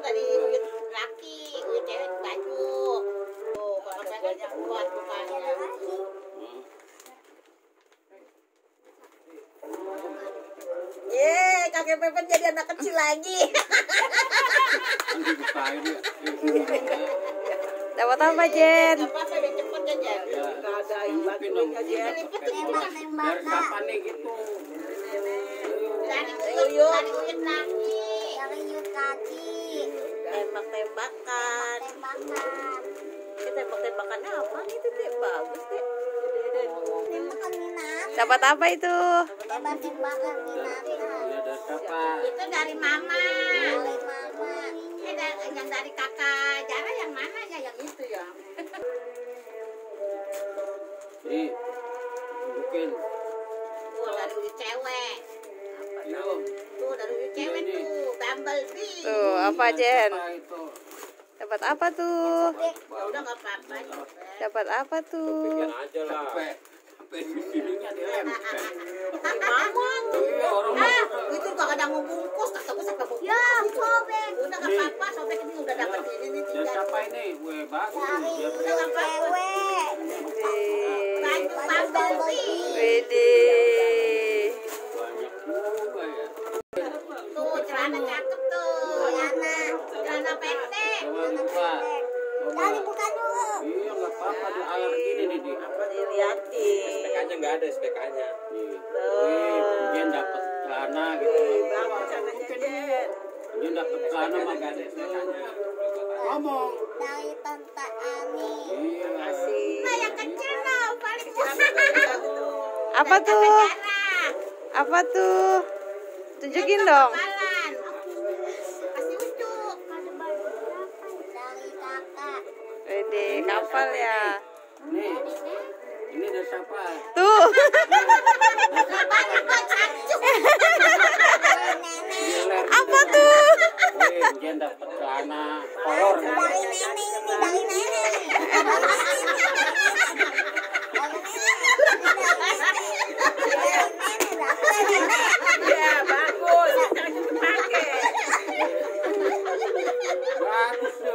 dari uyut laki, uyut cewek baju. Tuh, kalau pengen kuat mukanya. Yeay, kakek Pepen jadi anak kecil lagi. Ya. Dapat apa, Jen? Gak apa-apa, udah cepet aja. Ya, Mungkin dong, biar biar kapan nih gitu. Dari uyut, dari. Tembak-tembakan. tembakan. Ini tembak-tembakan apa nih itu, Dek? Bagus, Dek. Tembakan binatang. Dapat apa itu? Tembak-tembakan binatang. Itu dari mama. Dari mama. Ini da- yang dari kakak Jara yang mana ya? Yang itu ya. Nih, mungkin. Tuh dari cewek. Yuk. Tuh Tuh, apa, Jen? Dapat apa tuh? Ya udah nggak apa-apa. Cepet. Dapat apa tuh? Bikin aja lah. Iya, orang Ah, mau- itu gak ada mau bungkus, kata gue sampai bungkus. Ya, sobek. Udah nggak apa-apa, sobek ini udah dapat ini nih Ya tinggal. siapa ini? Weh, bagus. Udah nggak apa-apa. Baju Nggak ada SPK-nya. Nih, nih, dia dapat celana gitu. Bagus celananya, Jen. Dia dapat celana mah nggak ada SPK-nya. Ngomong. Dari tante Ani. Iya. Nah yang kecil loh, paling Apa tuh? Apa tuh? Tunjukin dong. Balan. Kasih ucuk. Dari kakak. Widih, kapal ya. Nih, ini siapa? Tuh. Apa tuh? Wih, dia dapat celana kolor. Dari nenek ini. Dari nenek. Ya bagus. Jangan cepet pakai. Bagus ya.